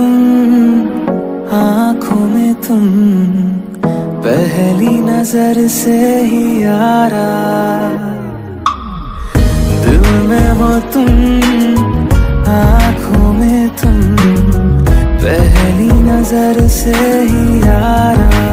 तुम, आँखों में तुम, पहली नज़र से ही यारा। दिल में हो तुम, आँखों में तुम, पहली नज़र से ही यारा।